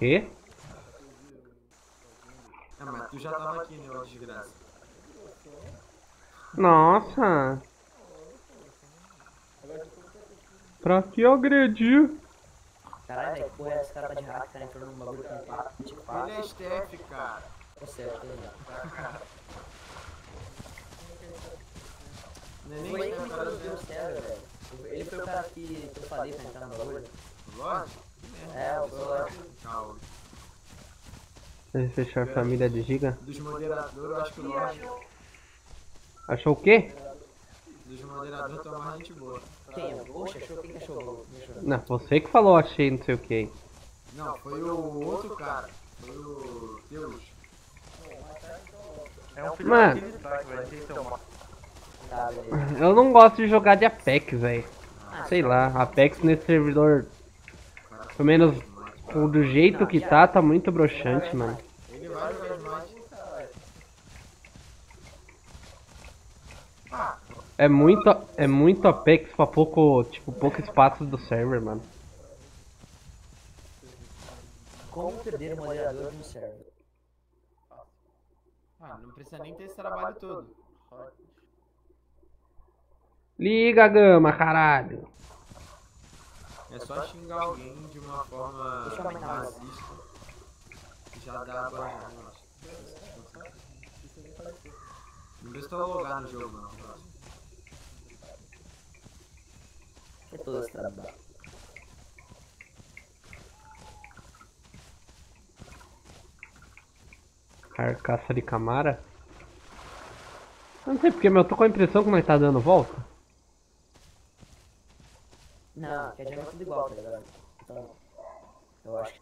Quê? Ah, mas tu já tava aqui, né, ô desgraça. Nossa. Pra que agredir? Caralho, velho, que porra é esse cara tá de hack, cara entrando num bagulho com 4, 24. Ele é Steph, cara. Tá certo, né? Não é nem Foi ele que me introduziu o server, velho. Ele foi o cara que, eu falei pra entrar no bagulho. Lorde? É, o. Deixa eu fechar a família de giga. Dos moderadores, eu acho que o Lorde. Achou o quê? Dos moderadores, tu é mais gente boa. Quem? Achou? Quem que achou? Quem achou? Não, você que falou achei não sei o que. Não, foi o outro cara. Foi o Deus. É um filho Mano. ser uma. Tá. Eu não gosto de jogar de Apex, velho. Sei lá, Apex nesse servidor, pelo menos o do jeito que tá, tá muito broxante, mano. Ele vai jogar Smite. É muito, é muito Apex pra pouco, tipo, pouco espaço do server, mano. Como perder o moderador no server? Ah, não precisa nem ter esse trabalho todo. Liga, Gama, caralho. É só xingar alguém de uma forma racista. que Já dá pra. Não precisa logar no jogo, não. É todo esse trabalho. Carcaça de Camara. Eu não sei porque, mas eu tô com a impressão que nós tá dando volta. Não, quer dizer, é tudo igual, tá ligado? Então, eu acho que...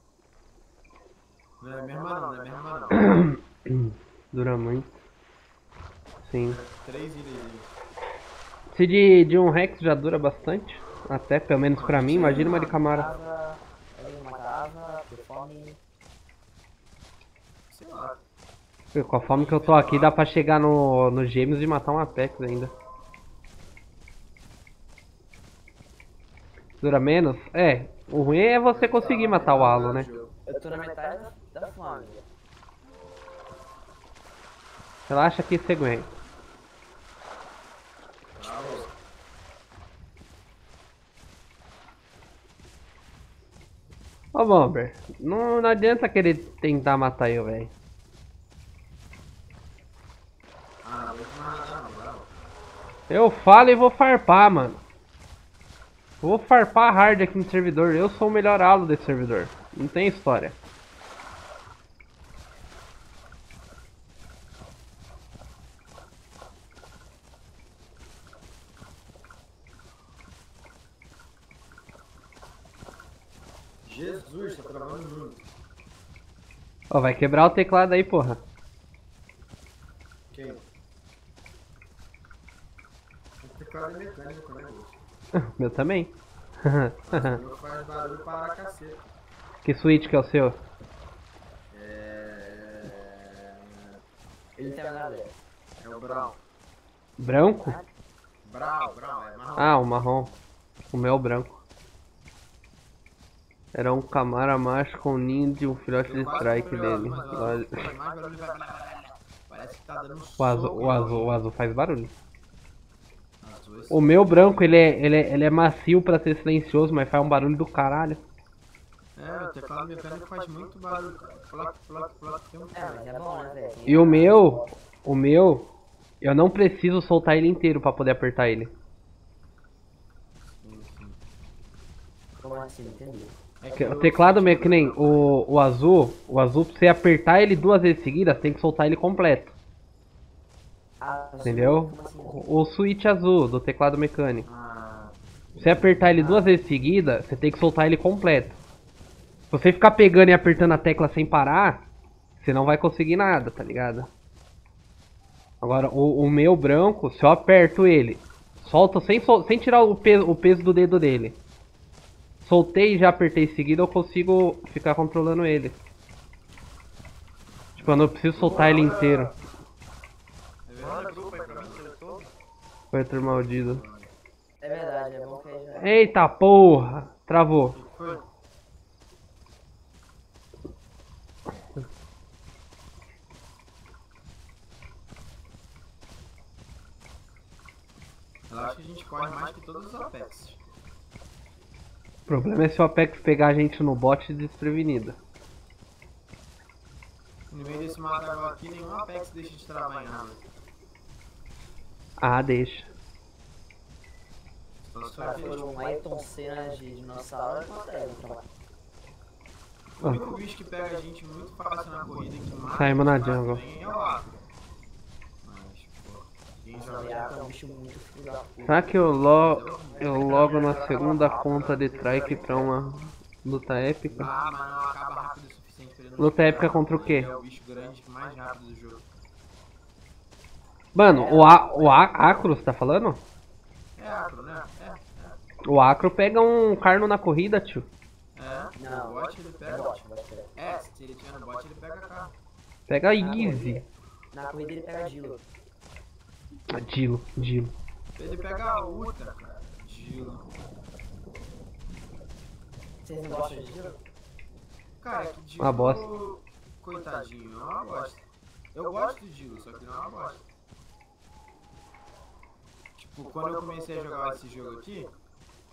Não é a mesma não, não é a mesma não. Dura muito. Sim. Três ilhas aí. Se de, de um Rex já dura bastante. Até, pelo menos pra mim, imagina uma de Camara. Matava, por fome... Sei lá. Com a fome que eu tô aqui, dá pra chegar no, no Gêmeos e matar um Apex ainda. Dura menos? É, o ruim é você conseguir matar o Halo, né? Eu tô na metade da, da fome. Relaxa que você aguenta. Ô Bomber, não, não adianta querer tentar matar eu, velho. Ah. Eu falo e vou farpar, mano. Vou farpar hard aqui no servidor. Eu sou o melhor halo desse servidor. Não tem história. Jesus, tá travando muito. Ó, vai quebrar o teclado aí, porra. Quem? Esse cara é mecânico, né? Meu também. Meu faz barulho para cacete. que switch que é o seu? É... Ele tem nada. É o Brown. Branco? Brown, Brown, é marrom. Ah, o marrom. O meu é o branco. Era um camara macho com ninho de um filhote de strike dele. o tá dando um O azul, o azul faz barulho. O meu branco, ele é, ele é, ele é macio pra ser silencioso, mas faz um barulho do caralho. É, o teclado mecânico faz muito barulho, cara. Plac, plac, plac, tem um... É, mas é bom, né, velho? E o meu, o meu, eu não preciso soltar ele inteiro pra poder apertar ele. Como assim, entendi. É O teclado meio que nem o, o azul, o azul, pra você apertar ele duas vezes seguidas, tem que soltar ele completo. Azul, Entendeu? Assim? O, o switch azul do teclado mecânico. Ah, Se você apertar ele duas vezes seguidas, você tem que soltar ele completo. Se você ficar pegando e apertando a tecla sem parar, você não vai conseguir nada, tá ligado? Agora, o, o meu branco, se eu aperto ele, solto sem, sem tirar o peso, o peso do dedo dele. Soltei e já apertei em seguida, eu consigo ficar controlando ele. Tipo, eu não preciso soltar ele inteiro. Manda grupo aí pra mim, seletor. Foi outro maldito. É verdade, é bom que aí já... Eita porra! Travou. foi? Eu acho que a gente corre mais que todos os Apex. O problema é se o Apex pegar a gente no bot desprevenido. No meio desse matagal aqui, nenhum Apex deixa de travar em nada. Ah, deixa. Se for um Ayrton Senna de dinossauro ele. Então, O único bicho que pega a gente muito fácil na corrida e que mata Saímos na jungle. é o Acro. É um. Será que eu, lo eu logo na segunda conta de trike pra uma luta épica? Ah, mas não acaba rápido o suficiente pra ele não Luta épica contra o quê? É o bicho grande mais rápido do Mano, o, A o A Acro, você tá falando? É Acro, né? É, O Acro pega um carno na corrida, tio. é. É, Não, o bot ele é pega. bot. É, se ele tiver no bot ele pega carro. Pega easy. Na corrida ele pega Dilo. Ah, Dilo, Dilo. Ele pega a Ultra, cara. Gilo. Vocês não gostam de Dilo? Cara, é que Dilo. Uma bosta. Coitadinho, é uma bosta. Eu gosto do Dilo, só que não é uma bosta. Tipo, quando eu comecei a jogar esse jogo aqui,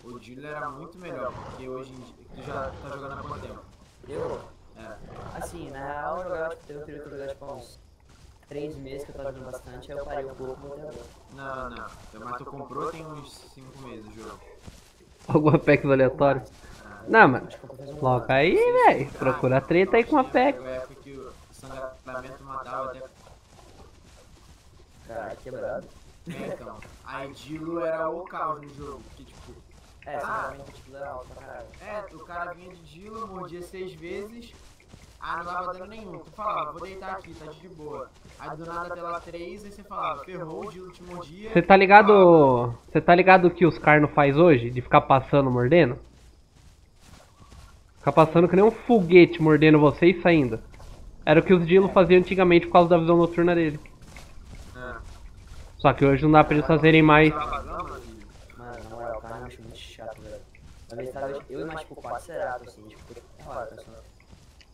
o Dilo era muito melhor, porque hoje em dia. Tu já tá jogando há quanto tempo? Eu? É. Assim, na real, eu jogava, tipo, teve um período que eu jogava, tipo, uns 3 meses que eu tava jogando bastante, aí eu parei um pouco, voltei agora. Não, não. Mas tu comprou tem uns 5 meses o jogo. Algum Apex aleatório. Não, mano. Logo aí, velho. Procura treta aí com a o sangramento matava até. Cara, quebrado. É, então. Aí Dilo era o caos no jogo, porque tipo. É, sinceramente, tipo, era alto pra caralho. É, o cara vinha de Dilo, mordia seis vezes, aí não dava dano nenhum. Tu falava, vou deitar aqui, tá de boa. Aí do nada tela 3, aí você falava, ferrou, o Dilo te mordia. Você tá ligado. Você tá ligado o que os carno faz hoje? De ficar passando mordendo? Ficar passando que nem um foguete mordendo você e saindo. Era o que os Dilo faziam antigamente por causa da visão noturna dele. É. Só que hoje não dá pra eles fazerem mais. Mano, na moral, o cara eu acho muito chato, velho. Vez tava eu e mais, tipo, 4 Cerato, assim, tipo, é hora, pessoal.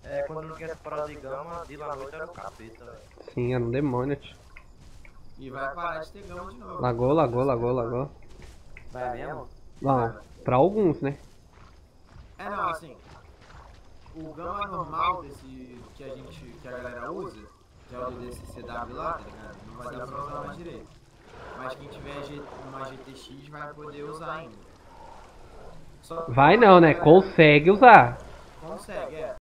É, quando não tinha temporada de gama, de la noite era o capeta, velho. Sim, era um demônio, tio. E vai parar de ter gama de novo. Lagou, lagou, lagou, lagou. Vai mesmo? Não, pra alguns, né? É não, assim. O gama normal desse que a gente. que a galera usa, que é o desse CW lá, tá ligado? Não vai dar pra usar mais direito. Mas quem tiver uma GTX vai poder usar ainda. Só Vai não, né? Consegue usar. consegue, é.